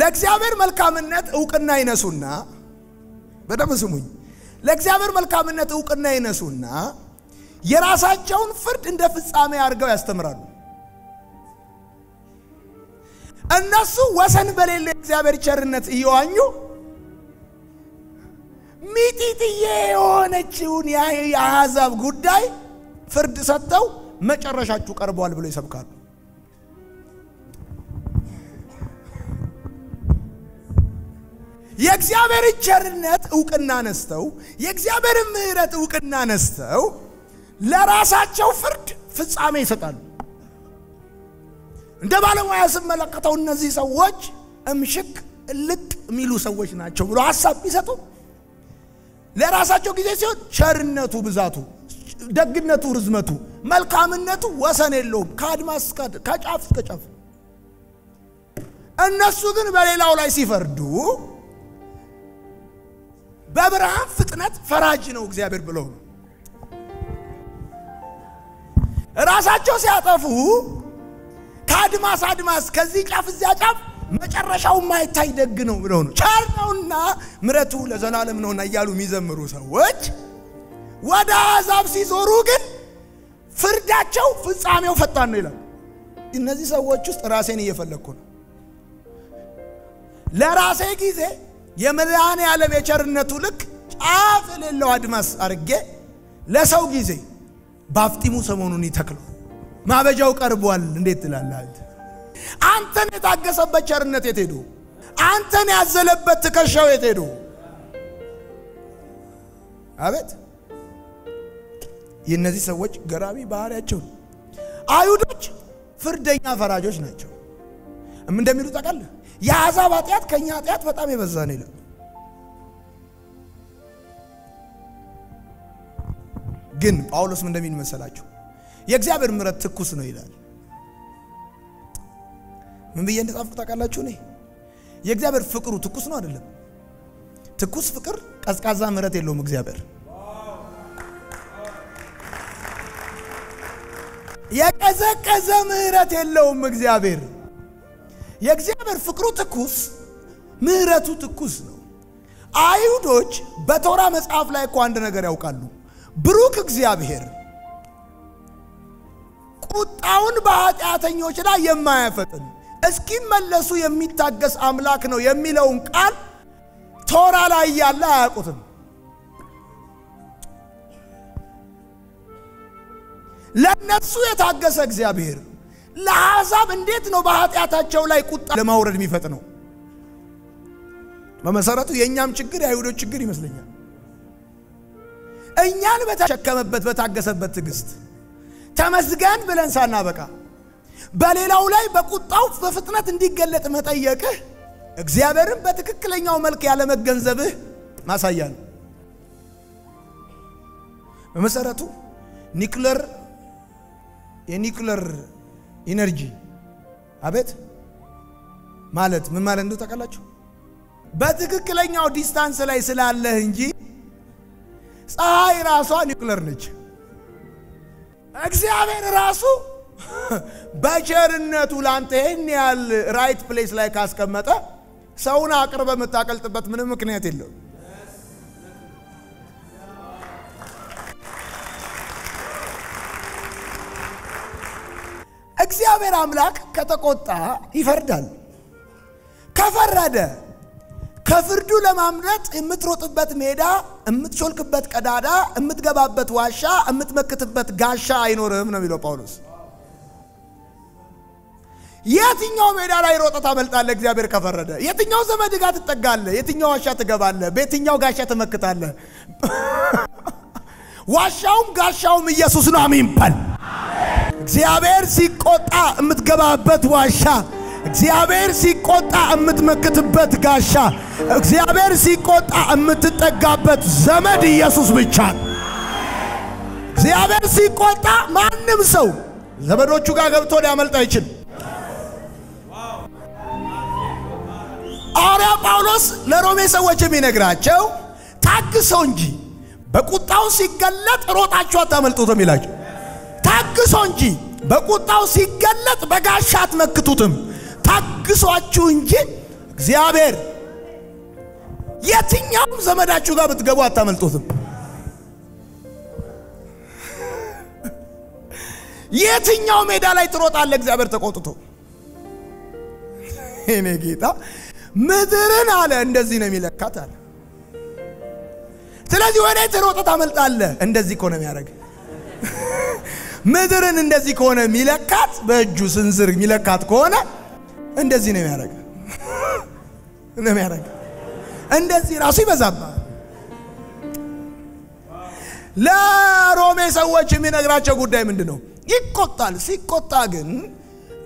ለእግዚአብሔር መልካምነት እውቅና ይነሱና በደንብ ስሙኝ። ለእግዚአብሔር መልካምነት እውቅና ይነሱና የራሳቸውን ፍርድ እንደ ፍጻሜ አድርገው ያስተምራሉ። እነሱ ወሰን በሌለ የእግዚአብሔር ቸርነት እየዋኙ ሚጢጥዬ የሆነችውን የአሕዛብ ጉዳይ ፍርድ ሰጥተው መጨረሻችሁ ቀርበዋል ብሎ ይሰብካሉ። የእግዚአብሔርን ቸርነት እውቅና ነስተው የእግዚአብሔርን ምሕረት እውቅና ነስተው ለራሳቸው ፍርድ ፍጻሜ ይሰጣሉ። እንደ ባለሙያ ስመለከተው እነዚህ ሰዎች እምሽክ እልቅ የሚሉ ሰዎች ናቸው ብሎ ሀሳብ ቢሰጡ ለራሳቸው ጊዜ ሲሆን ቸርነቱ ብዛቱ፣ ደግነቱ ርዝመቱ፣ መልካምነቱ ወሰን የለውም ከአድማስ ከጫፍ እስከ ጫፍ። እነሱ ግን በሌላው ላይ ሲፈርዱ በብርሃን ፍጥነት ፈራጅ ነው እግዚአብሔር ብለው ነው። ራሳቸው ሲያጠፉ ከአድማስ አድማስ ከዚህ ጫፍ እዚያ ጫፍ መጨረሻው ማይታይ ደግ ነው ብለው ነው። ቸር ነውና ምሕረቱ ለዘላለም ነውና እያሉ የሚዘምሩ ሰዎች ወደ አሕዛብ ሲዞሩ ግን ፍርዳቸው ፍጻሜው ፈጣን ነው ይላል። እነዚህ ሰዎች ውስጥ ራሴን እየፈለግኩ ነው። ለራሴ ጊዜ የመድኃኔ ዓለም የቸርነቱ ልክ ጫፍ የሌለው አድማስ አድርጌ ለሰው ጊዜ በአፍጢሙ ሰሞኑን ይተክለው ማበጃው ቀርቧል። እንዴት ትላለህ? አንተን የታገሰበት ቸርነት የት ሄዶ? አንተን ያዘለበት ትከሻው የት ሄዶ? አቤት የእነዚህ ሰዎች ገራሚ ባህሪያቸው ነው። አይሁዶች ፍርደኛ ፈራጆች ናቸው። እንደሚሉ ታውቃለህ? የአሕዛብ ኃጢአት ከእኛ ኃጢአት በጣም የበዛ ነው ይላል። ግን ጳውሎስ ምን እንደሚል መሰላችሁ? የእግዚአብሔር ምሕረት ትኩስ ነው ይላል። ምን ብዬ እንደጻፍኩ ታውቃላችሁ? እኔ የእግዚአብሔር ፍቅሩ ትኩስ ነው አይደለም። ትኩስ ፍቅር ቀዝቃዛ ምሕረት የለውም እግዚአብሔር። የቀዘቀዘ ምሕረት የለውም እግዚአብሔር። የእግዚአብሔር ፍቅሩ ትኩስ፣ ምሕረቱ ትኩስ ነው። አይሁዶች በቶራ መጽሐፍ ላይ እኮ አንድ ነገር ያውቃሉ። ብሩክ እግዚአብሔር ቁጣውን በኃጢአተኞች ላይ የማያፈጥን እስኪመለሱ የሚታገስ አምላክ ነው የሚለውን ቃል ቶራ ላይ እያለ አያውቁትም። ለነሱ የታገሰ እግዚአብሔር ለአሕዛብ እንዴት ነው በኃጢአታቸው ላይ ቁጣ ለማውረድ የሚፈጥነው? በመሰረቱ የእኛም ችግር የአይሁዶች ችግር ይመስለኛል። እኛን በተሸከመበት በታገሰበት ትዕግስት ተመስገን ብለን ሳናበቃ በሌላው ላይ በቁጣው በፍጥነት እንዲገለጥ መጠየቅህ እግዚአብሔርን በትክክለኛው መልክ ያለመገንዘብህ ማሳያ ነው። በመሰረቱ nuclear የ nuclear energy አቤት ማለት ምን ማለት እንደው ታውቃላችሁ? በትክክለኛው distance ላይ ስላለህ እንጂ ፀሐይ ራሷ ኒውክለር ነች። እግዚአብሔር ራሱ በቸርነቱ ላንተ ይህን ያህል right place ላይ ካስቀመጠ ሰውን አቅርበህ የምታቀልጥበት ምንም ምክንያት የለውም። እግዚአብሔር አምላክ ከተቆጣ ይፈርዳል። ከፈረደ ከፍርዱ ለማምለጥ የምትሮጥበት ሜዳ፣ የምትሾልክበት ቀዳዳ፣ የምትገባበት ዋሻ፣ የምትመክትበት ጋሻ አይኖርህም ነው የሚለው ጳውሎስ። የትኛው ሜዳ ላይ ሮጠ ታመልጣለህ? እግዚአብሔር ከፈረደ የትኛው ዘመድ ጋር ትጠጋለህ? የትኛው ዋሻ ትገባለህ? በየትኛው ጋሻ ትመክታለህ? ዋሻውም ጋሻውም ኢየሱስ ነው። አሜን በል። እግዚአብሔር ሲቆጣ የምትገባበት ዋሻ እግዚአብሔር ሲቆጣ የምትመክትበት ጋሻ፣ እግዚአብሔር ሲቆጣ የምትጠጋበት ዘመድ ኢየሱስ ብቻ እግዚአብሔር ሲቆጣ ማንም ሰው ዘመዶቹ ጋር ገብቶ ሊያመልጥ አይችልም። ሐዋርያ ጳውሎስ ለሮሜ ሰዎች የሚነግራቸው ታግሰው እንጂ በቁጣው ሲገለጥ ሮጣችሁ አታመልጡትም ይላቸው። ታግሶ እንጂ በቁጣው ሲገለጥ በጋሻ አትመክቱትም። ታግሷችሁ እንጂ እግዚአብሔር የትኛውም ዘመዳችሁ ጋር ብትገቡ አታመልጡትም። የትኛው ሜዳ ላይ ትሮጣለ እግዚአብሔር ተቆጥቶ እኔ ጌታ ምድርን አለ እንደዚህ ነው የሚለካት አለ። ስለዚህ ወደ ትሮጥ ታመልጣለህ። እንደዚህ ከሆነ የሚያደርግ ምድርን እንደዚህ ከሆነ የሚለካት በእጁ ስንዝር የሚለካት ከሆነ እንደዚህ ነው የሚያደርግ ነው የሚያደርግ እንደዚህ ራሱ ይበዛባል። ለሮሜ ሰዎች የሚነግራቸው ጉዳይ ምንድን ነው? ይቆጣል። ሲቆጣ ግን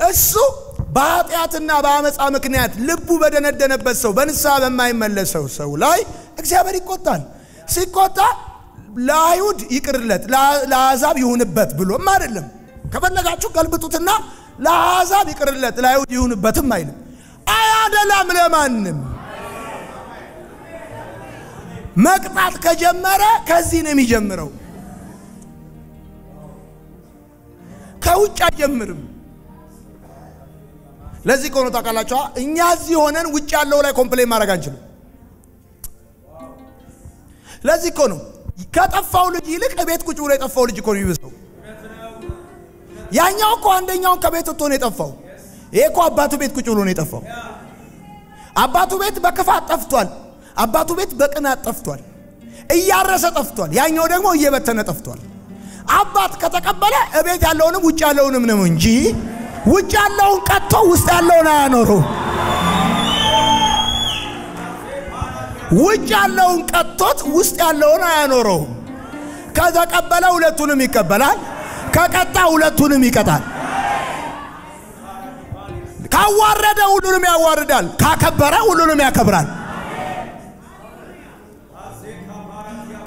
እሱ በኃጢአትና በአመፃ ምክንያት ልቡ በደነደነበት ሰው በንስሐ በማይመለሰው ሰው ላይ እግዚአብሔር ይቆጣል። ሲቆጣ ለአይሁድ ይቅርለት ለአሕዛብ ይሁንበት ብሎም አይደለም። ከፈለጋችሁ ገልብጡትና ለአሕዛብ ይቅርለት ለአይሁድ ይሁንበትም አይልም። አያደላም ለማንም መቅጣት ከጀመረ ከዚህ ነው የሚጀምረው። ከውጭ አይጀምርም። ለዚህ ከሆነ ታውቃላችኋ፣ እኛ እዚህ ሆነን ውጭ ያለው ላይ complain ማድረግ አንችልም። ለዚህ እኮ ነው ከጠፋው ልጅ ይልቅ ቤት ቁጭ ብሎ የጠፋው ልጅ እኮ ነው የሚብሰው። ያኛው እኮ አንደኛውን ከቤት ወጥቶ ነው የጠፋው። ይሄ እኮ አባቱ ቤት ቁጭ ብሎ ነው የጠፋው። አባቱ ቤት በክፋት ጠፍቷል። አባቱ ቤት በቅናት ጠፍቷል። እያረሰ ጠፍቷል። ያኛው ደግሞ እየበተነ ጠፍቷል። አባት ከተቀበለ እቤት ያለውንም ውጭ ያለውንም ነው እንጂ ውጭ ያለውን ቀጥቶ ውስጥ ያለውን አያኖሩ። ውጭ ያለውን ቀጥቶት ውስጥ ያለውን አያኖረውም። ከተቀበለ ሁለቱንም ይቀበላል። ከቀጣ ሁለቱንም ይቀጣል። ካዋረደ ሁሉንም ያዋርዳል። ካከበረ ሁሉንም ያከብራል።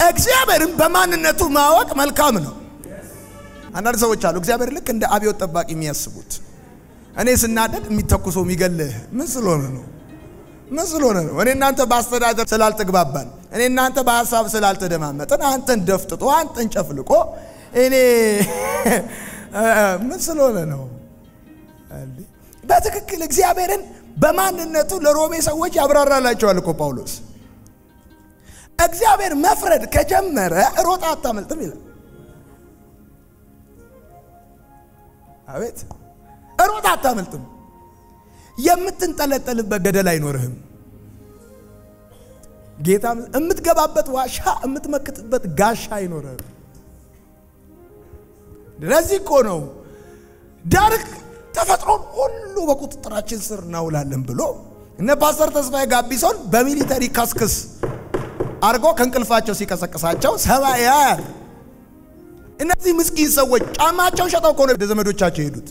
እግዚአብሔርን በማንነቱ ማወቅ መልካም ነው። አንዳንድ ሰዎች አሉ እግዚአብሔር ልክ እንደ አብዮት ጠባቂ የሚያስቡት። እኔ ስናደድ የሚተኩሰው የሚገልህ ምን ስለሆነ ነው? ምን ስለሆነ ነው? እኔ እናንተ በአስተዳደር ስላልተግባባን፣ እኔ እናንተ በሀሳብ ስላልተደማመጥን፣ አንተን ደፍጥጦ አንተን ጨፍልቆ እኔ ምን ስለሆነ ነው? በትክክል እግዚአብሔርን በማንነቱ ለሮሜ ሰዎች ያብራራላቸዋል እኮ ጳውሎስ። እግዚአብሔር መፍረድ ከጀመረ ሮጣ አታመልጥም ይላል። አቤት ሮጠህ አታመልጥም። የምትንጠለጠልበት ገደል አይኖርህም። ጌታ የምትገባበት ዋሻ፣ የምትመክትበት ጋሻ አይኖርህም። ለዚህ እኮ ነው ዳርክ ተፈጥሮን ሁሉ በቁጥጥራችን ስር እናውላለን ብሎ እነ ፓስተር ተስፋዬ ጋቢሶን በ military ካስክስ አርጎ ከእንቅልፋቸው ሲቀሰቅሳቸው ሰማይ ያያል። እነዚህ ምስኪን ሰዎች ጫማቸውን ሸጠው ከሆነ ወደ ዘመዶቻቸው የሄዱት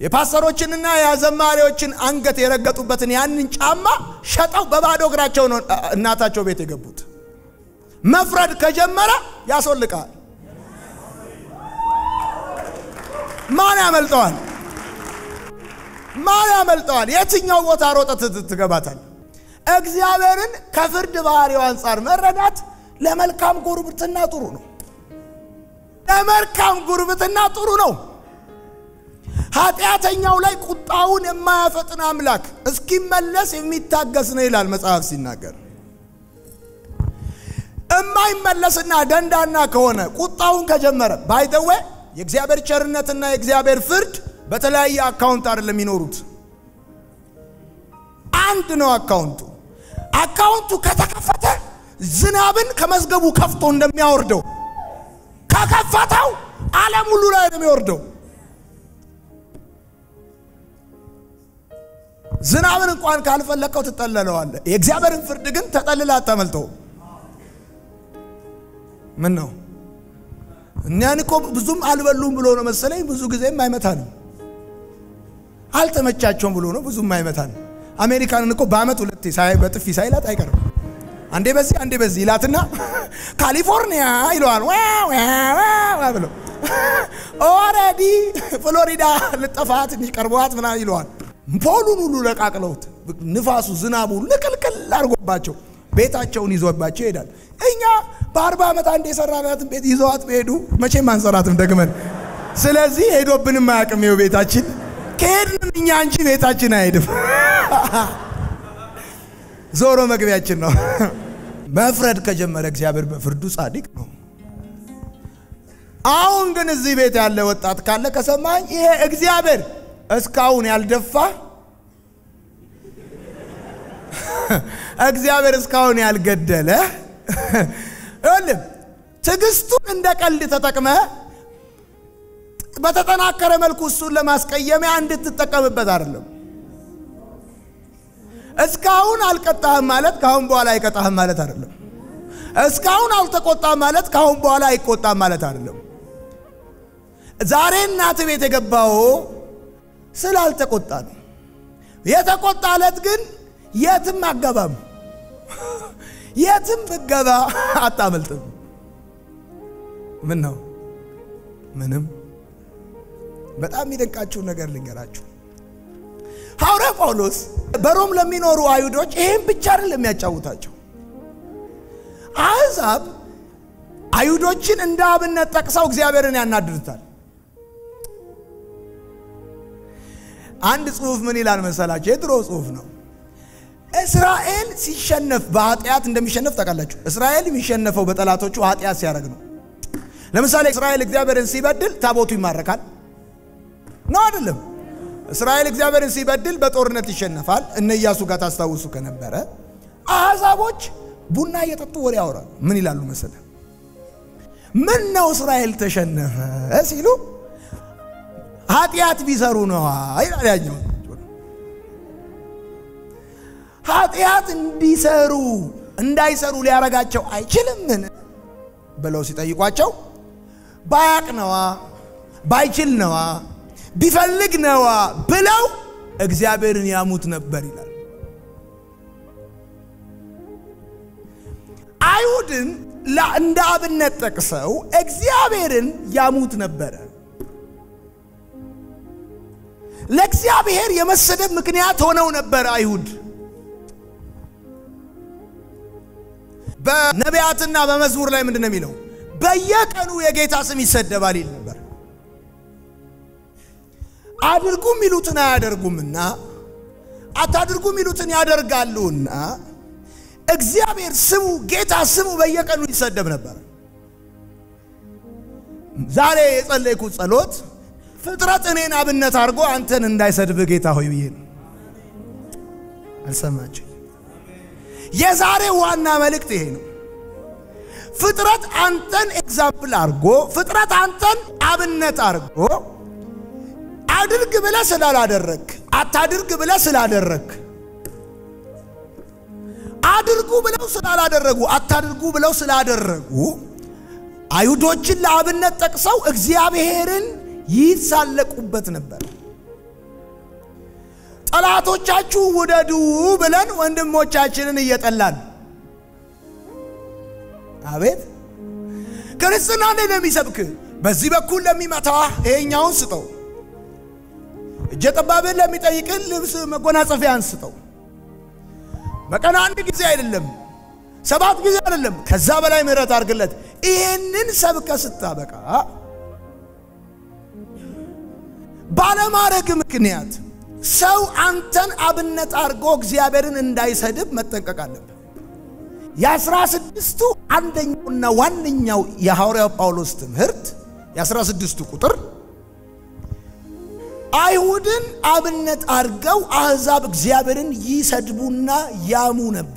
የፓስተሮችንና የዘማሪዎችን አንገት የረገጡበትን ያንን ጫማ ሸጠው በባዶ እግራቸው ነው እናታቸው ቤት የገቡት። መፍረድ ከጀመረ ያስወልቃል። ማን ያመልጠዋል? ማን ያመልጠዋል? የትኛው ቦታ ሮጠ ትገባታል? እግዚአብሔርን ከፍርድ ባህሪው አንጻር መረዳት ለመልካም ጉርብትና ጥሩ ነው። ለመልካም ጉርብትና ጥሩ ነው። ኃጢአተኛው ላይ ቁጣውን የማያፈጥን አምላክ እስኪመለስ የሚታገስ ነው ይላል መጽሐፍ ሲናገር። እማይመለስና ደንዳና ከሆነ ቁጣውን ከጀመረ by the way የእግዚአብሔር ቸርነትና የእግዚአብሔር ፍርድ በተለያየ account አይደለም የሚኖሩት፣ አንድ ነው account ኡ። account ኡ ከተከፈተ ዝናብን ከመዝገቡ ከፍቶ እንደሚያወርደው ከከፈተው ዓለም ሁሉ ላይ ነው የሚወርደው። ዝናብን እንኳን ካልፈለከው ትጠለለዋለህ። የእግዚአብሔርን ፍርድ ግን ተጠልላ አታመልጠው። ምን ነው እኛን እኮ ብዙም አልበሉም ብሎ ነው መሰለኝ ብዙ ጊዜም አይመታንም። አልተመቻቸውም ብሎ ነው ብዙም አይመታንም። አሜሪካንን እኮ በአመት ሁለቴ በጥፊ ሳይላት አይቀርም። አንዴ በዚህ አንዴ በዚህ ይላትና ካሊፎርኒያ ይለዋል ብሎ already ፍሎሪዳ ልጠፋት ቀርቧት ምናምን ይለዋል። pole ኡን ሁሉ ለቃቅለውት ንፋሱ ዝናቡ ልቅልቅል አድርጎባቸው ቤታቸውን ይዞባቸው ይሄዳል። እኛ በአርባ ዓመት አንድ የሰራናትን ቤት ይዘዋት ሄዱ መቼም አንሰራትም ደግመን። ስለዚህ ሄዶብንም አያውቅም። ይኸው ቤታችን ከሄድንም እኛ እንጂ ቤታችን አይሄድም። ዞሮ መግቢያችን ነው። መፍረድ ከጀመረ እግዚአብሔር በፍርዱ ጻድቅ ነው። አሁን ግን እዚህ ቤት ያለ ወጣት ካለ ከሰማኝ ይሄ እግዚአብሔር እስካሁን ያልደፋ እግዚአብሔር እስካሁን ያልገደለ ይኸውልህ ትዕግስቱን እንደ ቀልድ ተጠቅመ በተጠናከረ መልኩ እሱን ለማስቀየሚያ እንድትጠቀምበት አይደለም። እስካሁን አልቀጣህም ማለት ከአሁን በኋላ አይቀጣህም ማለት አይደለም። እስካሁን አልተቆጣም ማለት ከአሁን በኋላ አይቆጣም ማለት አይደለም። ዛሬ እናት ቤት የገባው ስላልተቆጣ ነው። የተቆጣ ዕለት ግን የትም አገባም፣ የትም ብገባ አታመልጥም። ምን ነው? ምንም። በጣም የሚደንቃችሁ ነገር ልንገራችሁ። ሐዋርያ ጳውሎስ በሮም ለሚኖሩ አይሁዶች ይህም ብቻ አይደለም የሚያጫውታቸው። አሕዛብ አይሁዶችን እንደ አብነት ጠቅሰው እግዚአብሔርን ያናድዱታል። አንድ ጽሑፍ ምን ይላል መሰላቸው? የድሮ ጽሑፍ ነው። እስራኤል ሲሸነፍ በኃጢአት እንደሚሸነፍ ታውቃላችሁ። እስራኤል የሚሸነፈው በጠላቶቹ ኃጢአት ሲያደርግ ነው። ለምሳሌ እስራኤል እግዚአብሔርን ሲበድል ታቦቱ ይማረካል ነው አይደለም? እስራኤል እግዚአብሔርን ሲበድል በጦርነት ይሸነፋል። እነ ኢያሱ ጋር ታስታውሱ ከነበረ አሕዛቦች ቡና እየጠጡ ወሬ ያወራሉ። ምን ይላሉ መሰለ? ምን ነው እስራኤል ተሸነፈ ሲሉ ኃጢአት ቢሰሩ ነዋ ይላል ያኛው። ኃጢአት እንዲሰሩ እንዳይሰሩ ሊያረጋቸው አይችልምን ብለው ሲጠይቋቸው ባያቅ ነዋ፣ ባይችል ነዋ፣ ቢፈልግ ነዋ ብለው እግዚአብሔርን ያሙት ነበር ይላል። አይሁድን እንደ አብነት ጠቅሰው እግዚአብሔርን ያሙት ነበረ። ለእግዚአብሔር የመሰደብ ምክንያት ሆነው ነበር አይሁድ። በነቢያትና በመዝሙር ላይ ምንድን ነው የሚለው? በየቀኑ የጌታ ስም ይሰደባል ይል ነበር። አድርጉ የሚሉትን አያደርጉምና አታድርጉ የሚሉትን ያደርጋሉና እግዚአብሔር ስሙ ጌታ ስሙ በየቀኑ ይሰደብ ነበር። ዛሬ የጸለይኩት ጸሎት ፍጥረት እኔን አብነት አድርጎ አንተን እንዳይሰድብህ ጌታ ሆይ ብዬ ነው። አልሰማችሁ? የዛሬ ዋና መልእክት ይሄ ነው። ፍጥረት አንተን example አድርጎ ፍጥረት አንተን አብነት አድርጎ አድርግ ብለህ ስላላደረግ አታድርግ ብለህ ስላደረግ አድርጉ ብለው ስላላደረጉ አታድርጉ ብለው ስላደረጉ አይሁዶችን ለአብነት ጠቅሰው እግዚአብሔርን ይሳለቁበት ነበር። ጠላቶቻችሁ ውደዱ ብለን ወንድሞቻችንን እየጠላን አቤት ክርስትና እንዴ ነው የሚሰብክ? በዚህ በኩል ለሚመታ ይሄኛውን ስጠው፣ እጀ ጠባብን ለሚጠይቅን ልብስ መጎናጸፊያን ስጠው። በቀን አንድ ጊዜ አይደለም፣ ሰባት ጊዜ አይደለም፣ ከዛ በላይ ምሕረት አድርግለት። ይሄንን ሰብከ ስታበቃ ባለማድረግ ምክንያት ሰው አንተን አብነት አድርጎ እግዚአብሔርን እንዳይሰድብ መጠንቀቅ አለብን። የአስራ ስድስቱ አንደኛውና ዋነኛው የሐዋርያው ጳውሎስ ትምህርት የአስራ ስድስቱ ቁጥር አይሁድን አብነት አድርገው አሕዛብ እግዚአብሔርን ይሰድቡና ያሙ ነበር።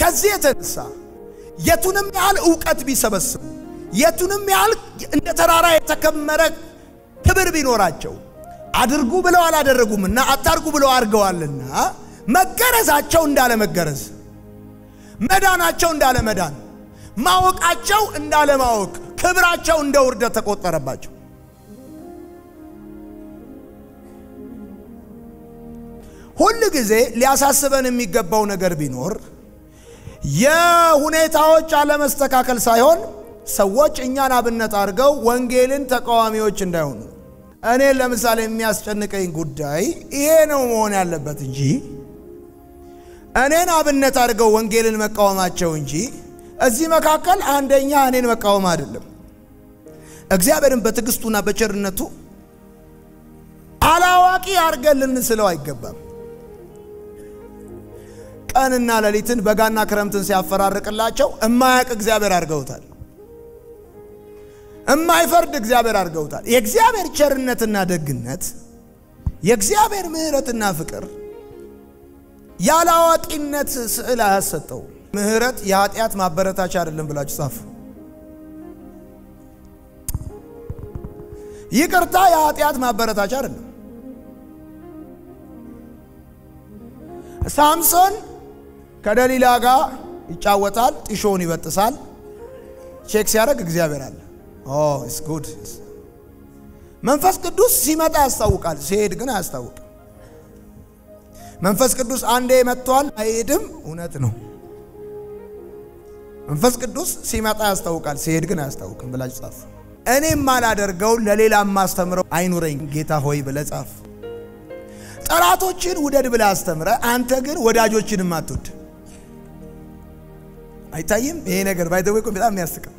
ከዚህ የተነሳ የቱንም ያህል እውቀት ቢሰበስቡ የቱንም ያህል እንደ ተራራ የተከመረ ክብር ቢኖራቸው አድርጉ ብለው አላደረጉምና አታርጉ ብለው አድርገዋልና መገረዛቸው እንዳለ መገረዝ፣ መዳናቸው እንዳለ መዳን፣ ማወቃቸው እንዳለ ማወቅ፣ ክብራቸው እንደ ውርደት ተቆጠረባቸው። ሁል ጊዜ ሊያሳስበን የሚገባው ነገር ቢኖር የሁኔታዎች አለመስተካከል ሳይሆን ሰዎች እኛን አብነት አድርገው ወንጌልን ተቃዋሚዎች እንዳይሆኑ። እኔን ለምሳሌ የሚያስጨንቀኝ ጉዳይ ይሄ ነው መሆን ያለበት እንጂ እኔን አብነት አድርገው ወንጌልን መቃወማቸው እንጂ እዚህ መካከል አንደኛ እኔን መቃወም አይደለም። እግዚአብሔርን በትዕግስቱና በቸርነቱ አላዋቂ አድርገን ልንስለው አይገባም። ቀንና ሌሊትን በጋና ክረምትን ሲያፈራርቅላቸው እማያቅ እግዚአብሔር አድርገውታል። እማይፈርድ እግዚአብሔር አድርገውታል። የእግዚአብሔር ቸርነትና ደግነት፣ የእግዚአብሔር ምሕረትና ፍቅር ያለ አዋቂነት ስዕል አያሰጠው። ምሕረት የኃጢአት ማበረታቻ አይደለም ብላችሁ ጻፉ። ይቅርታ የኃጢአት ማበረታቻ አይደለም። ሳምሶን ከደሊላ ጋር ይጫወታል፣ ጢሾውን ይበጥሳል። check ሲያደርግ እግዚአብሔር አለ። It's good። መንፈስ ቅዱስ ሲመጣ ያስታውቃል፣ ሲሄድ ግን አያስታውቅም። መንፈስ ቅዱስ አንዴ መጥቷል አይሄድም፣ እውነት ነው። መንፈስ ቅዱስ ሲመጣ ያስታውቃል፣ ሲሄድ ግን አያስታውቅም ብላችሁ ጻፉ። እኔም ማላደርገው ለሌላ ማስተምረው አይኑረኝ ጌታ ሆይ ብለህ ጻፍ። ጠላቶችን ውደድ ብለህ አስተምረ፣ አንተ ግን ወዳጆችንም አትወድ። አይታይም ይሄ ነገር by the way እኮ በጣም የሚያስቅም።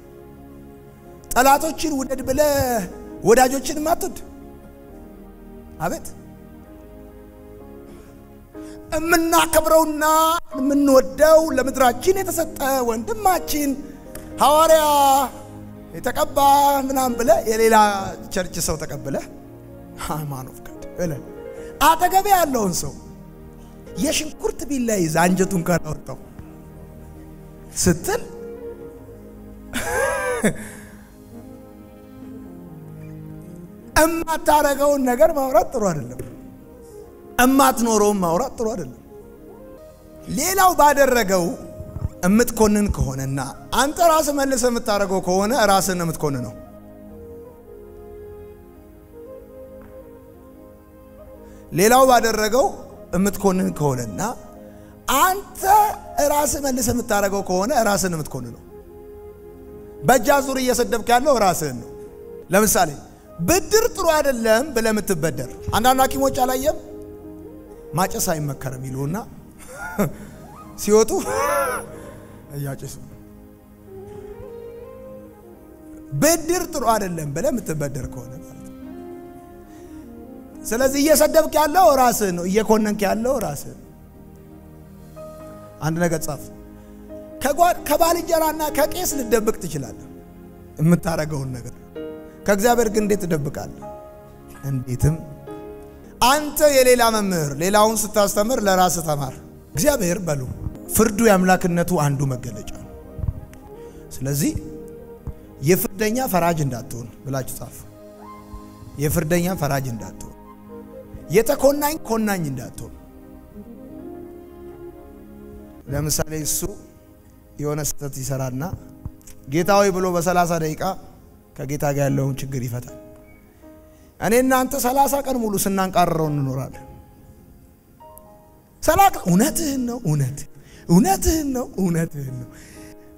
ጠላቶችን ውደድ ብለህ ወዳጆችንም አትወድ። አቤት የምናከብረውና የምንወደው ለምድራችን የተሰጠ ወንድማችን ሐዋርያ የተቀባ ምናምን ብለ የሌላ church ሰው ተቀብለ hey man of God ብለ አጠገቤ ያለውን ሰው የሽንኩርት ቢላ ይዛ አንጀቱን ካላወጣው ስትል እማታረገውን ነገር ማውራት ጥሩ አይደለም። እማትኖረውን ማውራት ጥሩ አይደለም። ሌላው ባደረገው የምትኮንን ከሆነና አንተ ራስህ መልሰህ የምታደርገው ከሆነ ራስህን የምትኮንነው። ሌላው ባደረገው የምትኮንን ከሆነና አንተ ራስህ መልሰህ የምታደርገው ከሆነ ራስህን የምትኮንነው። በእጅ አዙር እየሰደብክ ያለው ራስህን ነው። ለምሳሌ ብድር ጥሩ አይደለም ብለህ የምትበደር አንዳንድ ሐኪሞች አላየም ማጨስ አይመከርም ይሉና ሲወጡ እያጨሱ ብድር ጥሩ አይደለም ብለህ የምትበደር ከሆነ ነው። ስለዚህ እየሰደብክ ያለው ራስህን ነው፣ እየኮነንክ ያለው ራስህን። አንድ ነገር ጻፍ። ከባልንጀራና ከቄስ ልደብቅ ትችላለህ የምታረገውን ነገር። ከእግዚአብሔር ግን እንዴት ትደብቃለህ? እንዴትም አንተ የሌላ መምህር ሌላውን ስታስተምር ለራስህ ተማር። እግዚአብሔር በሉ ፍርዱ የአምላክነቱ አንዱ መገለጫ ነው። ስለዚህ የፍርደኛ ፈራጅ እንዳትሆን ብላችሁ ጻፉ። የፍርደኛ ፈራጅ እንዳትሆን፣ የተኮናኝ ኮናኝ እንዳትሆን። ለምሳሌ እሱ የሆነ ስህተት ይሰራና ጌታ ሆይ ብሎ በሰላሳ ደቂቃ ከጌታ ጋር ያለውን ችግር ይፈታል። እኔ እናንተ ሰላሳ ቀን ሙሉ ስናንቃርረው እንኖራለን። ሰላሳ እውነትህን ነው? እውነት። እውነትህን ነው? እውነትህን ነው።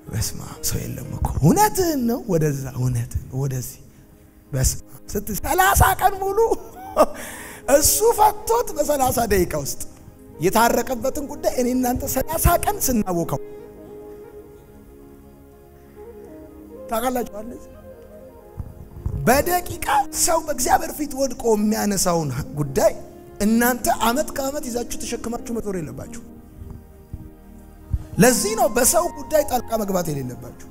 በስማ ሰው የለም እኮ። እውነትህን ነው? ወደዛ። እውነትህን ወደዚህ። በስማ ስት ሰላሳ ቀን ሙሉ እሱ ፈቶት በሰላሳ ደቂቃ ውስጥ የታረቀበትን ጉዳይ እኔ እናንተ ሰላሳ ቀን ስናወቀው። ታውቃላችኋለች። በደቂቃ ሰው በእግዚአብሔር ፊት ወድቆ የሚያነሳውን ጉዳይ እናንተ አመት ከአመት ይዛችሁ ተሸክማችሁ መዞር የለባችሁ። ለዚህ ነው በሰው ጉዳይ ጣልቃ መግባት የሌለባችሁ።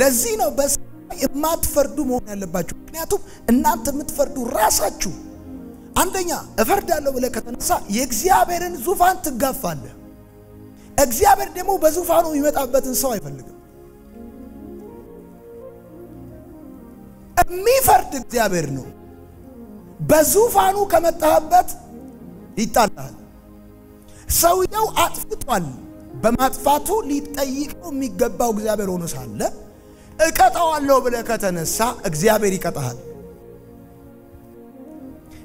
ለዚህ ነው በሰው የማትፈርዱ መሆን ያለባችሁ። ምክንያቱም እናንተ የምትፈርዱ ራሳችሁ አንደኛ እፈርዳለሁ ብለህ ከተነሳ የእግዚአብሔርን ዙፋን ትጋፋለህ። እግዚአብሔር ደግሞ በዙፋኑ የሚመጣበትን ሰው አይፈልግም። የሚፈርድ እግዚአብሔር ነው። በዙፋኑ ከመጣህበት ይጣላል። ሰውየው አጥፍቷል። በማጥፋቱ ሊጠይቀው የሚገባው እግዚአብሔር ሆኖ ሳለ እቀጣዋለሁ ብለህ ከተነሳ እግዚአብሔር ይቀጣሃል።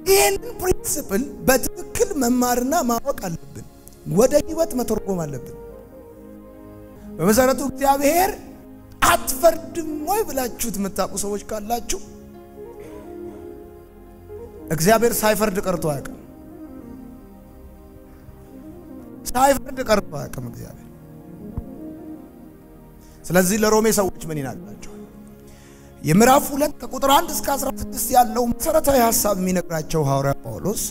ይህንን principle በትክክል መማርና ማወቅ አለብን። ወደ ህይወት መተርጎም አለብን። በመሰረቱ እግዚአብሔር አትፈርድም ወይ ብላችሁት የምታውቁ ሰዎች ካላችሁ እግዚአብሔር ሳይፈርድ ቀርቶ አያውቅም። ሳይፈርድ ቀርቶ አያውቅም እግዚአብሔር። ስለዚህ ለሮሜ ሰዎች ምን ይናገራቸዋል? የምዕራፍ ሁለት ከቁጥር 1 እስከ 16 ያለው መሰረታዊ ሀሳብ የሚነግራቸው ሐዋርያ ጳውሎስ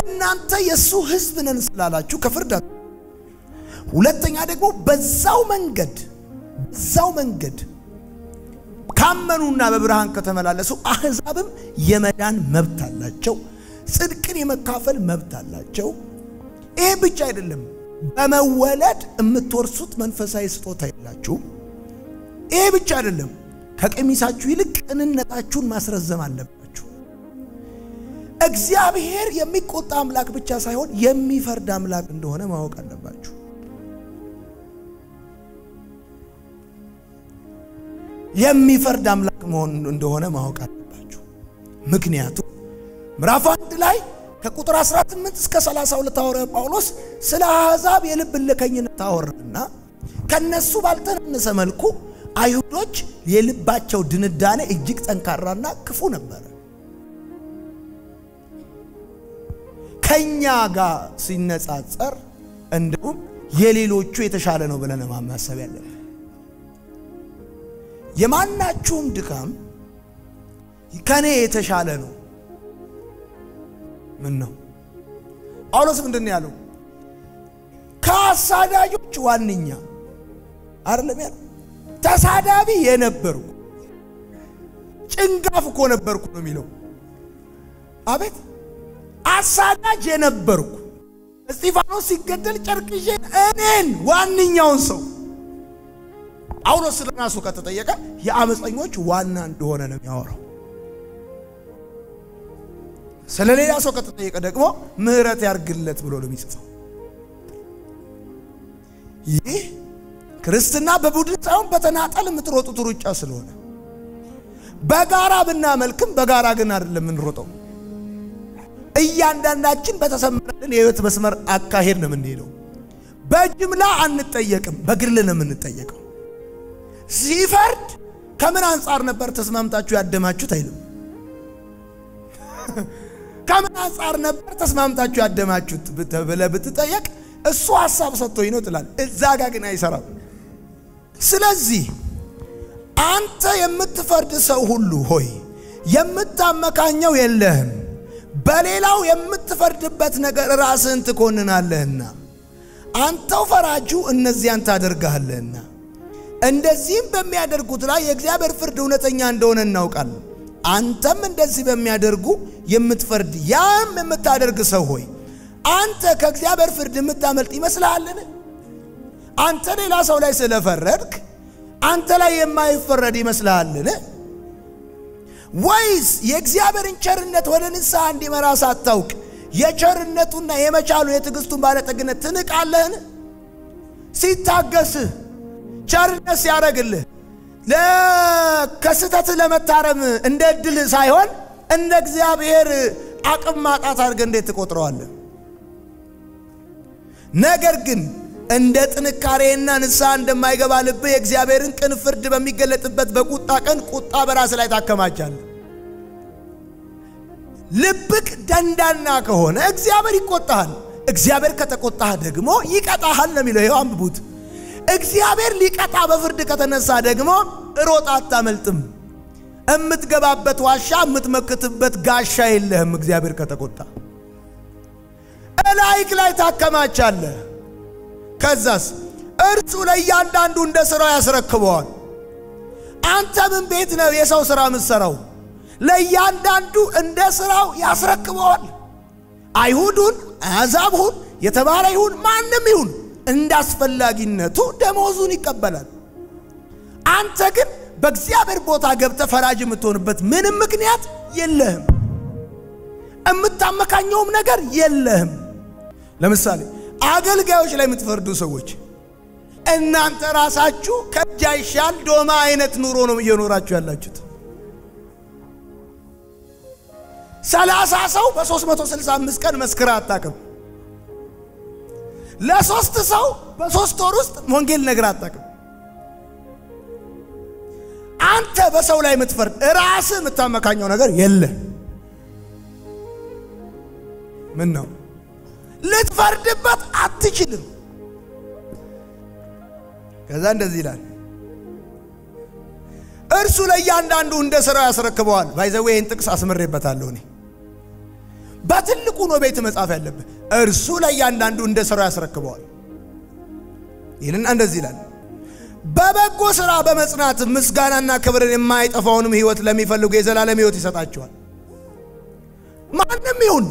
እናንተ የእሱ ሕዝብ ነን ስላላችሁ ከፍርድ ሁለተኛ ደግሞ በዛው መንገድ በዛው መንገድ ካመኑና በብርሃን ከተመላለሱ አሕዛብም የመዳን መብት አላቸው፣ ጽድቅን የመካፈል መብት አላቸው። ይሄ ብቻ አይደለም፣ በመወለድ የምትወርሱት መንፈሳዊ ስጦታ የላችሁም። ይሄ ብቻ አይደለም፣ ከቀሚሳችሁ ይልቅ ቅንነታችሁን ማስረዘም አለባችሁ። እግዚአብሔር የሚቆጣ አምላክ ብቻ ሳይሆን የሚፈርድ አምላክ እንደሆነ ማወቅ አለባችሁ። የሚፈርድ አምላክ መሆን እንደሆነ ማወቅ አለባችሁ። ምክንያቱም ምዕራፍ አንድ ላይ ከቁጥር 18 እስከ 32 ሐዋርያ ጳውሎስ ስለ አሕዛብ የልብ እልከኝነት አወራና ከነሱ ባልተናነሰ መልኩ አይሁዶች የልባቸው ድንዳኔ እጅግ ጠንካራና ክፉ ነበረ። ከኛ ጋር ሲነጻጸር እንዲሁም የሌሎቹ የተሻለ ነው ብለን ማሰብ ያለን የማናችሁም ድካም ከኔ የተሻለ ነው። ምን ነው ጳውሎስ ምንድን ያለው? ከአሳዳጆች ዋነኛ አይደለም ያለው። ተሳዳቢ የነበርኩ ጭንጋፍ እኮ ነበርኩ ነው የሚለው። አቤት አሳዳጅ የነበርኩ እስጢፋኖስ ሲገደል ጨርቅሼ እኔን ዋነኛውን ሰው ጳውሎስ ስለ ራሱ ከተጠየቀ የአመፀኞች ዋና እንደሆነ ነው የሚያወራው። ስለ ሌላ ሰው ከተጠየቀ ደግሞ ምሕረት ያርግለት ብሎ ነው የሚጽፈው። ይህ ክርስትና በቡድን ሳይሆን በተናጠል የምትሮጡት ሩጫ ስለሆነ በጋራ ብናመልክም በጋራ ግን አይደለም የምንሮጠው። እያንዳንዳችን በተሰመረልን የህይወት መስመር አካሄድ ነው የምንሄደው። በጅምላ አንጠየቅም፣ በግል ነው የምንጠየቀው። ሲፈርድ ከምን አንጻር ነበር ተስማምታችሁ ያደማችሁት አይልም። ከምን አንጻር ነበር ተስማምታችሁ ያደማችሁት ብለህ ብትጠየቅ እሱ ሀሳብ ሰጥቶኝ ነው ትላል። እዛ ጋ ግን አይሰራም። ስለዚህ አንተ የምትፈርድ ሰው ሁሉ ሆይ የምታመካኘው የለህም፣ በሌላው የምትፈርድበት ነገር ራስህን ትኮንናለህና አንተው ፈራጁ እነዚያን ታደርግሃለህና እንደዚህም በሚያደርጉት ላይ የእግዚአብሔር ፍርድ እውነተኛ እንደሆነ እናውቃለን። አንተም እንደዚህ በሚያደርጉ የምትፈርድ ያም የምታደርግ ሰው ሆይ አንተ ከእግዚአብሔር ፍርድ የምታመልጥ ይመስልሃልን? አንተ ሌላ ሰው ላይ ስለፈረድክ አንተ ላይ የማይፈረድ ይመስልሃልን? ወይስ የእግዚአብሔርን ቸርነት ወደ ንስሐ እንዲመራ ሳታውቅ የቸርነቱና የመቻሉ የትዕግስቱን ባለጠግነት ትንቃለህን? ሲታገስህ ቸርነት ሲያደርግልህ ከስህተት ለመታረም እንደ እድል ሳይሆን እንደ እግዚአብሔር አቅም ማጣት አድርገህ እንዴት ትቆጥረዋለህ? ነገር ግን እንደ ጥንካሬና ንስሐ እንደማይገባ ልብህ የእግዚአብሔርን ቅን ፍርድ በሚገለጥበት በቁጣ ቀን ቁጣ በራስ ላይ ታከማቻለህ። ልብክ ደንዳና ከሆነ እግዚአብሔር ይቆጣሃል። እግዚአብሔር ከተቆጣህ ደግሞ ይቀጣሃል ነው የሚለው። ይኸው አንብቡት። እግዚአብሔር ሊቀጣ በፍርድ ከተነሳ ደግሞ ሮጥ አታመልጥም። እምትገባበት ዋሻ የምትመክትበት ጋሻ የለህም። እግዚአብሔር ከተቆጣ እላይክ ላይ ታከማቻለህ። ከዛስ እርሱ ለእያንዳንዱ እንደ ሥራው ያስረክበዋል። አንተ ምን ቤት ነው የሰው ሥራ የምትሠራው? ለእያንዳንዱ እንደ ሥራው ያስረክበዋል። አይሁዱን፣ አሕዛብሁን፣ የተባለ ይሁን ማንም ይሁን እንደ አስፈላጊነቱ ደሞዙን ይቀበላል። አንተ ግን በእግዚአብሔር ቦታ ገብተህ ፈራጅ የምትሆንበት ምንም ምክንያት የለህም። የምታመካኘውም ነገር የለህም። ለምሳሌ አገልጋዮች ላይ የምትፈርዱ ሰዎች እናንተ ራሳችሁ ከእጅ አይሻል ዶማ አይነት ኑሮ ነው እየኖራችሁ ያላችሁት። ሰላሳ ሰው በ365 ቀን መስክራ አታውቅም። ለሶስት ሰው በሶስት ወር ውስጥ ወንጌል ነገር አታውቅም። አንተ በሰው ላይ የምትፈርድ ራስህ የምታመካኘው ነገር የለ። ምን ነው ልትፈርድበት አትችልም። ከዛ እንደዚህ ይላል፣ እርሱ ለእያንዳንዱ እንደ ሥራው ያስረክበዋል። ባይዘዌ ይህን ጥቅስ አስምሬበታለሁ እኔ በትልቁ ነው ቤት መጻፍ ያለብህ። እርሱ ለእያንዳንዱ እንደ ሥራው ያስረክበዋል ይህንና እንደዚህ ይላል በበጎ ሥራ በመጽናት ምስጋናና ክብርን የማይጠፋውንም ሕይወት ለሚፈልጉ የዘላለም ሕይወት ይሰጣቸዋል። ማንም ይሁን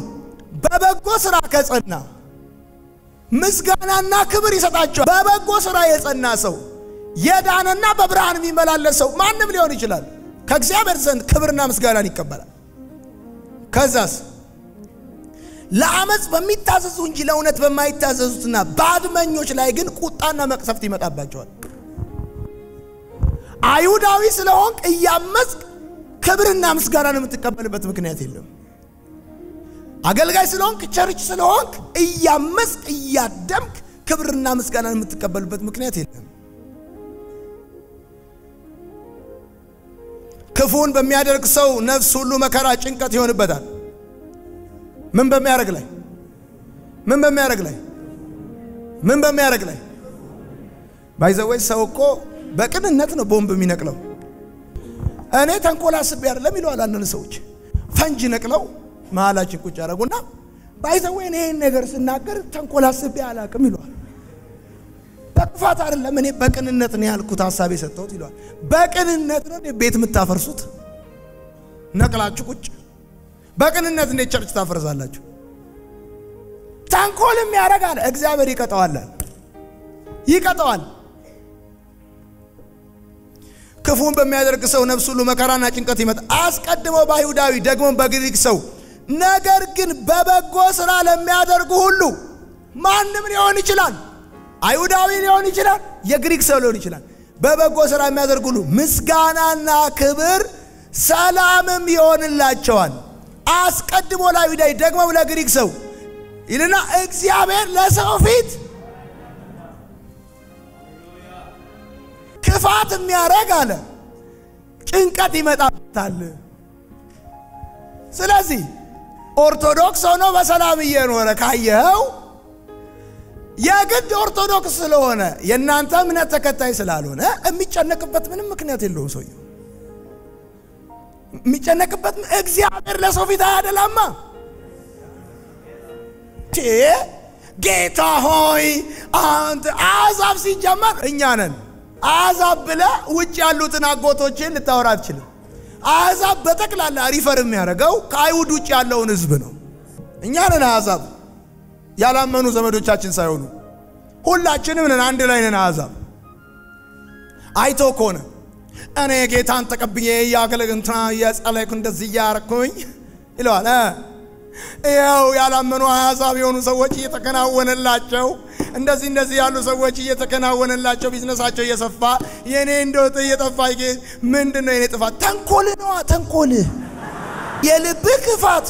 በበጎ ሥራ ከጸና ምስጋናና ክብር ይሰጣቸዋል። በበጎ ሥራ የጸና ሰው የዳነና በብርሃን የሚመላለስ ሰው ማንም ሊሆን ይችላል። ከእግዚአብሔር ዘንድ ክብርና ምስጋናን ይቀበላል። ከዛስ ለአመፅ በሚታዘዙ እንጂ ለእውነት በማይታዘዙትና በአድመኞች ላይ ግን ቁጣና መቅሰፍት ይመጣባቸዋል። አይሁዳዊ ስለሆንክ እያመፅክ ክብርና ምስጋናን የምትቀበልበት ምክንያት የለም። አገልጋይ ስለሆንክ ቸርች ስለሆንክ እያመፅክ እያደምክ ክብርና ምስጋናን የምትቀበልበት ምክንያት የለም። ክፉን በሚያደርግ ሰው ነፍስ ሁሉ መከራ፣ ጭንቀት ይሆንበታል። ምን በሚያደርግ ላይ ምን በሚያደርግ ላይ ምን በሚያደርግ ላይ ባይዘወይ ሰው እኮ በቅንነት ነው ቦምብ የሚነቅለው። እኔ ተንኮል አስቤ አይደለም ይለዋል አንዳንድ ሰዎች። ፈንጅ ነቅለው መሀላችን ቁጭ ያደረጉና by the way እኔ ይህን ነገር ስናገር ተንኮል አስቤ አላቅም ይለዋል። በክፋት አይደለም እኔ በቅንነት ነው ያልኩት ሀሳብ የሰጠሁት ይለዋል። በቅንነት ነው ቤት የምታፈርሱት ነቅላችሁ ቁጭ በቅንነት እንዴት church ታፈርሳላችሁ? ተንኮልም ያደርጋል እግዚአብሔር ይቀጠዋል ይቀጠዋል። ክፉን በሚያደርግ ሰው ነፍስ ሁሉ መከራና ጭንቀት ይመጣ አስቀድሞ በአይሁዳዊ ደግሞ በግሪክ ሰው ነገር ግን በበጎ ሥራ ለሚያደርጉ ሁሉ ማንም ሊሆን ይችላል። አይሁዳዊ ሊሆን ይችላል። የግሪክ ሰው ሊሆን ይችላል። በበጎ ሥራ የሚያደርጉ ሁሉ ምስጋናና ክብር ሰላምም ይሆንላቸዋል። አስቀድሞ ለአይሁዳዊ ደግሞም ለግሪክ ሰው ይልና እግዚአብሔር ለሰው ፊት ክፋት የሚያደርግ አለ ጭንቀት ይመጣበታል። ስለዚህ ኦርቶዶክስ ሆኖ በሰላም እየኖረ ካየኸው የግድ ኦርቶዶክስ ስለሆነ የእናንተ እምነት ተከታይ ስላልሆነ የሚጨነቅበት ምንም ምክንያት የለውም። ሰውየው የሚጨነቅበት እግዚአብሔር ለሰው ፊት አያደላማ። ጌታ ሆይ አንተ አሕዛብ ሲጀመር እኛ ነን። አሕዛብ ብለህ ውጭ ያሉትን አጎቶችን ልታወራ አትችልም። አሕዛብ በጠቅላላ refer የሚያደርገው ከአይሁድ ውጭ ያለውን ሕዝብ ነው። እኛ ነን አሕዛብ ያላመኑ ዘመዶቻችን ሳይሆኑ ሁላችንም ነን፣ አንድ ላይ ነን። አሕዛብ አይቶ ከሆነ እኔ ጌታን ተቀብዬ እያገለግንትና እየጸለይኩ እንደዚህ እያረኩኝ ይለዋል። ይኸው ያላመኑ አሕዛብ የሆኑ ሰዎች እየተከናወነላቸው እንደዚህ እንደዚህ ያሉ ሰዎች እየተከናወነላቸው ቢዝነሳቸው እየሰፋ የእኔ እንደወጥ እየጠፋ ምንድን ነው የኔ ጥፋት? ተንኮል ነዋ። ተንኮል የልብህ ክፋት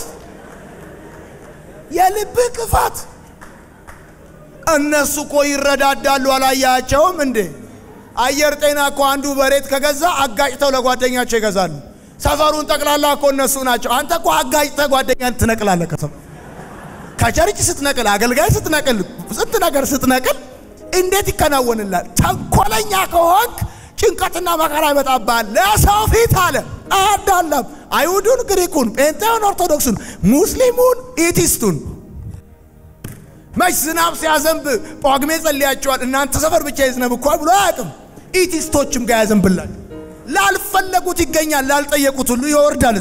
የልብህ ክፋት። እነሱ እኮ ይረዳዳሉ፣ አላያቸውም እንዴ? አየር ጤና እኮ አንዱ በሬት ከገዛ አጋጭተው ለጓደኛቸው ይገዛሉ። ሰፈሩን ጠቅላላ እኮ እነሱ ናቸው። አንተ እኮ አጋጭተህ ጓደኛን ትነቅላለህ። ከሰው ከ church ስትነቅል፣ አገልጋይ ስትነቅል፣ ስንት ነገር ስትነቅል እንዴት ይከናወንላል? ተንኮለኛ ከሆንክ ጭንቀትና መከራ ይመጣብሃል። ለሰው ፊት አለ አዳላም አይሁዱን፣ ግሪኩን፣ ጴንጤውን፣ ኦርቶዶክሱን፣ ሙስሊሙን፣ atheist ኡን መች ዝናብ ሲያዘንብ ጳጉሜ ጸልያቸዋል እናንተ ሰፈር ብቻ ይዝነብ እኳ ብሎ አያውቅም። atheist ኦችም ጋር ያዘንብላል። ላልፈለጉት ይገኛል፣ ላልጠየቁት ሁሉ ይወርዳል።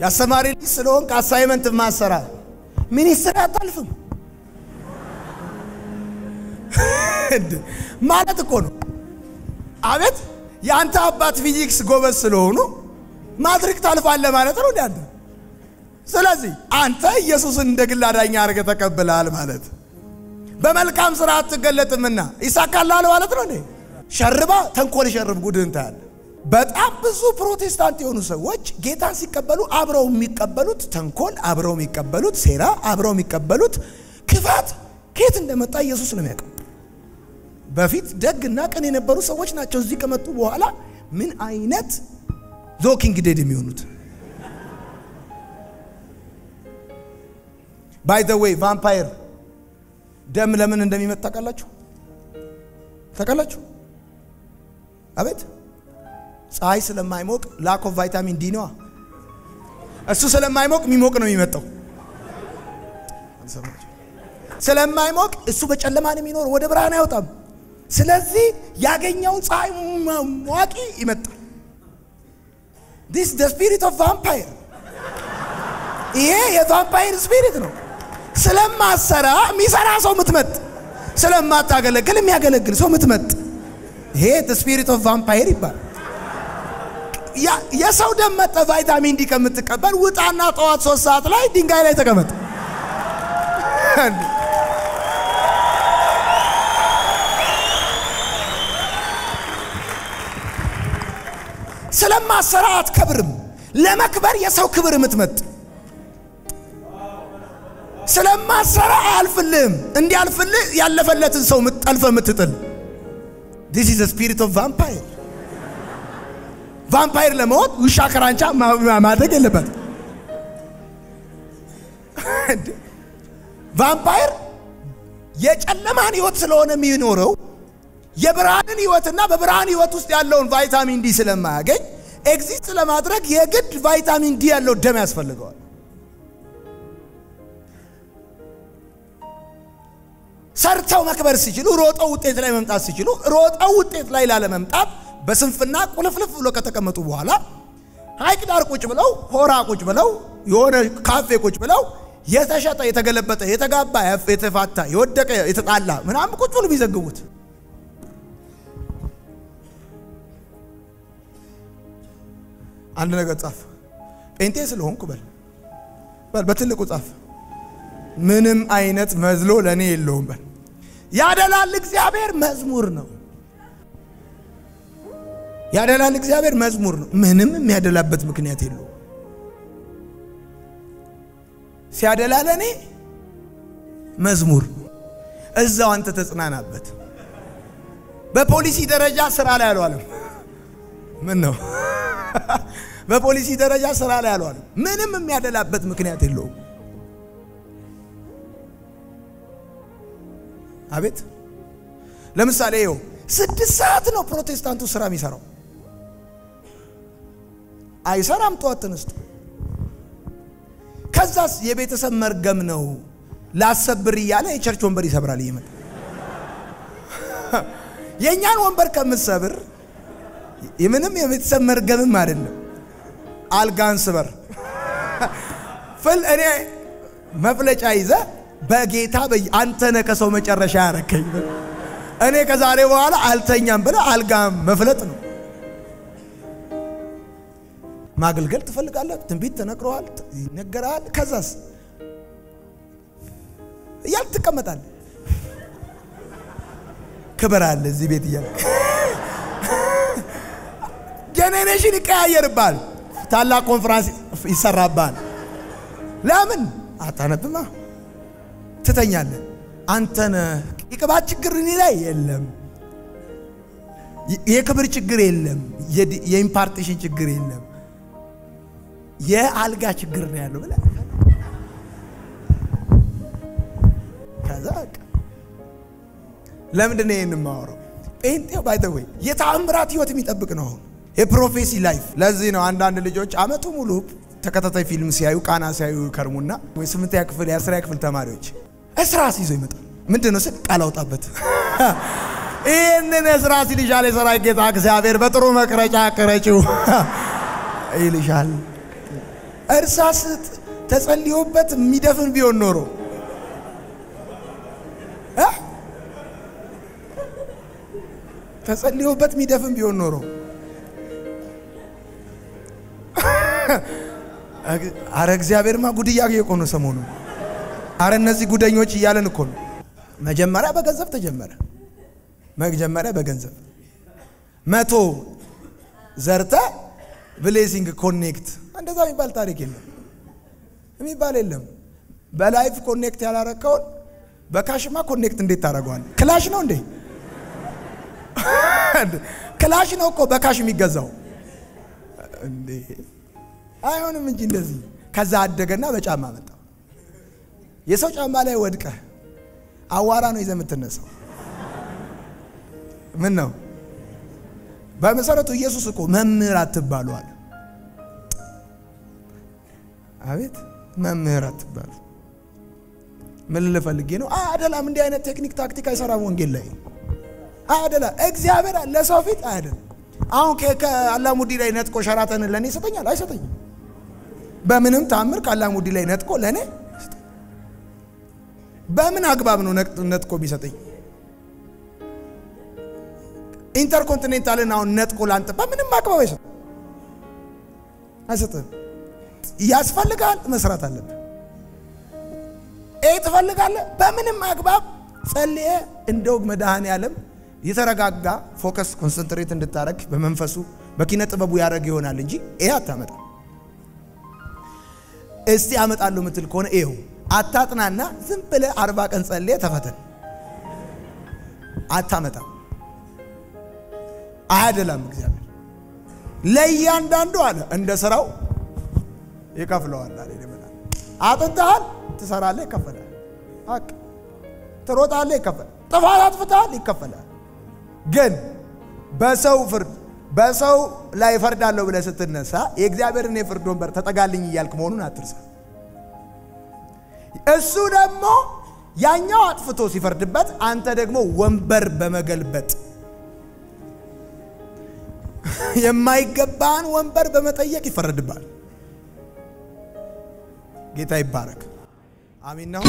የአስተማሪ ልጅ ስለሆንክ assignment ማሰራ ሚኒስትር አታልፍም ማለት እኮ ነው። አቤት የአንተ አባት ፊዚክስ ጎበዝ ስለሆኑ ማትሪክ ታልፋለህ ማለት ነው እንዲ ስለዚህ አንተ ኢየሱስን እንደ ግል አዳኛ አድርገህ ተቀብለሃል ማለት በመልካም ስራ አትገለጥምና ይሳካልሃል ማለት ነው። ሸርባ ተንኮል ሸርብ ጉድህን ታያለህ። በጣም ብዙ ፕሮቴስታንት የሆኑ ሰዎች ጌታን ሲቀበሉ አብረው የሚቀበሉት ተንኮል፣ አብረው የሚቀበሉት ሴራ፣ አብረው የሚቀበሉት ክፋት ከየት እንደመጣ ኢየሱስ ነው የሚያውቀው። በፊት ደግና ቅን የነበሩ ሰዎች ናቸው እዚህ ከመጡ በኋላ ምን አይነት walking dead የሚሆኑት by the way vampire ደም ለምን እንደሚመጣ ታውቃላችሁ? ታውቃላችሁ? አቤት ፀሐይ ስለማይሞቅ lack of vitamin D ነዋ። እሱ ስለማይሞቅ የሚሞቅ ነው የሚመጣው። ስለማይሞቅ እሱ በጨለማ ነው የሚኖር፣ ወደ ብርሃን አይወጣም። ስለዚህ ያገኘውን ፀሐይ ሟቂ ይመጣል። This the spirit of vampire ይሄ የ vampire spirit ነው። ስለማትሰራ የሚሰራ ሰው ምትመጥ፣ ስለማታገለግል የሚያገለግል ሰው ምትመጥ። ይሄ spirit of vampire ይባላል። የሰው ደም መጠ ቫይታሚን ዲ ከምትቀበል ውጣና ጠዋት ሶስት ሰዓት ላይ ድንጋይ ላይ ተቀመጥ። ስለማትሰራ አትከብርም። ለመክበር የሰው ክብር የምትመጥ ስለማትሰራ አያልፍልህም። እንዲያልፍልህ ያለፈለትን ሰው ጠልፈ የምትጥል this is spirit of vampire። vampire ለመሆን ውሻ ክራንቻ ማድረግ የለበት። ቫምፓየር የጨለማን ህይወት ስለሆነ የሚኖረው የብርሃንን ህይወትና በብርሃን ህይወት ውስጥ ያለውን ቫይታሚን ዲ ስለማያገኝ exist ለማድረግ የግድ ቫይታሚን ዲ ያለው ደም ያስፈልገዋል። ሰርተው መክበር ሲችሉ፣ ሮጠው ውጤት ላይ መምጣት ሲችሉ፣ ሮጠው ውጤት ላይ ላለመምጣት በስንፍና ቁልፍልፍ ብሎ ከተቀመጡ በኋላ ሐይቅ ዳር ቁጭ ብለው ሆራ ቁጭ ብለው የሆነ ካፌ ቁጭ ብለው የተሸጠ የተገለበጠ የተጋባ የተፋታ የወደቀ የተጣላ ምናምን ቁጭ ብሎ ቢዘግቡት አንድ ነገር ጻፍ። ጴንጤ ስለሆንኩ በል በል በትልቁ ጻፍ። ምንም አይነት መዝሎ ለእኔ የለውም በል። ያደላል እግዚአብሔር መዝሙር ነው። ያደላል እግዚአብሔር መዝሙር ነው። ምንም የሚያደላበት ምክንያት የለውም። ሲያደላ ለእኔ መዝሙር እዛው አንተ ተጽናናበት። በፖሊሲ ደረጃ ስራ ላይ አልዋለም። ምን ነው በፖሊሲ ደረጃ ስራ ላይ አልዋለም። ምንም የሚያደላበት ምክንያት የለውም። አቤት ለምሳሌ ይኸው ስድስት ሰዓት ነው ፕሮቴስታንቱ ስራ የሚሰራው። አይሰራም ጠዋት ተነስቶ። ከዛስ የቤተሰብ መርገም ነው ላሰብር እያለ የቸርች ወንበር ይሰብራል እየመጣ የእኛን ወንበር ከምትሰብር ምንም የቤተሰብ መርገምም አይደለም። አልጋን ስበር ፍል እኔ መፍለጫ ይዘ በጌታ አንተ ነህ ከሰው መጨረሻ ያረከኝ እኔ ከዛሬ በኋላ አልተኛም ብለህ አልጋ መፍለጥ ነው። ማገልገል ትፈልጋለህ። ትንቢት ተነግረዋል፣ ይነገራል። ከዛስ እያልክ ትቀመጣለህ። ክብር አለ እዚህ ቤት እያለ generation ይቀያየርባል። ታላቅ ኮንፈራንስ ይሰራባል። ለምን አታነብማ? ትተኛለህ። አንተነ የቅባት ችግር እኔ ላይ የለም። የክብር ችግር የለም። የ impartation ችግር የለም። የአልጋ ችግር ነው ያለው ብለህ ከዛ ለምንድን ነው ይህን የማወራው? ጴንጤው by the way የተአምራት ህይወት የሚጠብቅ ነው። አሁን የ prophecy life። ለዚህ ነው አንዳንድ ልጆች አመቱ ሙሉ ተከታታይ ፊልም ሲያዩ ቃና ሲያዩ ከርሙና ወይ ስምንተኛ ክፍል የአስረኛ ክፍል ተማሪዎች እርሳስ ይዞ ይመጣል። ምንድን ነው ስል ቃል አውጣበት ይህንን እርሳስ ይልሻል የሰራዊት ጌታ እግዚአብሔር በጥሩ መቅረጫ ቅረጪው ይልሻል። እርሳስ ተጸልዮበት የሚደፍን ቢሆን ኖሮ ተጸልዮበት የሚደፍን ቢሆን ኖሮ አረ እግዚአብሔርማ ጉድ እያየ እኮ ነው ሰሞኑ። አረ እነዚህ ጉደኞች እያለን እኮ ነው። መጀመሪያ በገንዘብ ተጀመረ። መጀመሪያ በገንዘብ መቶ ዘርተ blessing connect እንደዛ የሚባል ታሪክ የለም የሚባል የለም። በ life connect ያላረከውን በ cash ማ connect እንዴት ታደርገዋል? ክላሽ ነው እንዴ? ክላሽ ነው እኮ በ cash የሚገዛው እንዴ? አይሆንም እንጂ እንደዚህ። ከዛ አደገና በጫማ መጣ። የሰው ጫማ ላይ ወድቀህ አዋራ ነው ይዘህ የምትነሳው። ምን ነው? በመሰረቱ ኢየሱስ እኮ መምህር አትባሉ አለ። አቤት መምህር አትባሉ። ምን ልፈልጌ ነው? አደላም እንዲህ አይነት ቴክኒክ ታክቲክ አይሰራም ወንጌል ላይ አደላ። እግዚአብሔር ለሰው ፊት አያደል። አሁን ከአላሙዲ ላይ ነጥቆ ሸራተንን ለእኔ ይሰጠኛል? አይሰጠኝም። በምንም ታምር ከአላሙዲ ላይ ነጥቆ ለእኔ በምን አግባብ ነው ነጥቆ የሚሰጠኝ? ኢንተርኮንቲኔንታልን አሁን ነጥቆ ላንተ በምንም አግባብ አይሰጥ አይሰጥም። ያስፈልጋል፣ መስራት አለብህ። ይህ ትፈልጋለህ፣ በምንም አግባብ ጸልየ እንደው መድኃኔ የተረጋጋ focus concentrate እንድታረግ በመንፈሱ በኪነ ጥበቡ ያደረግ ይሆናል እንጂ ይሄ አታመጣም። እስቲ አመጣለሁ ምትል ከሆነ ይኸው አታጥናና ዝም ብለህ አርባ ቀን ጸልየ ተፈተን። አታመጣም። አያደላም። እግዚአብሔር ለእያንዳንዱ አለ እንደ ስራው ይከፍለዋል አለ። አጥንተሃል፣ ትሰራለህ፣ ይከፈላል። ሀቅ ትሮጣለህ፣ ይከፈላል። ጥፋት አጥፍተሃል፣ ይከፈላል። ግን በሰው ፍርድ በሰው ላይ እፈርዳለሁ ብለህ ስትነሳ የእግዚአብሔርን የፍርድ ወንበር ተጠጋልኝ እያልክ መሆኑን አትርሳ። እሱ ደግሞ ያኛው አጥፍቶ ሲፈርድበት፣ አንተ ደግሞ ወንበር በመገልበጥ የማይገባን ወንበር በመጠየቅ ይፈረድባል። ጌታ ይባረክ። አሚን ነው።